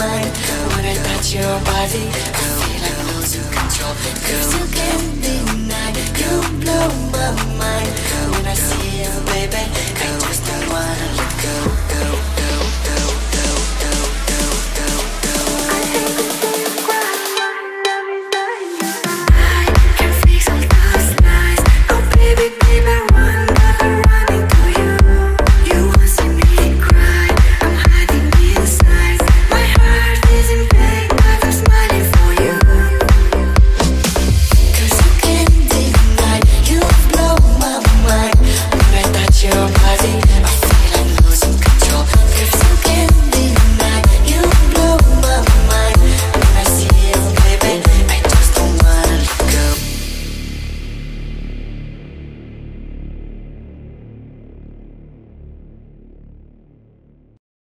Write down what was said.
When I touch your body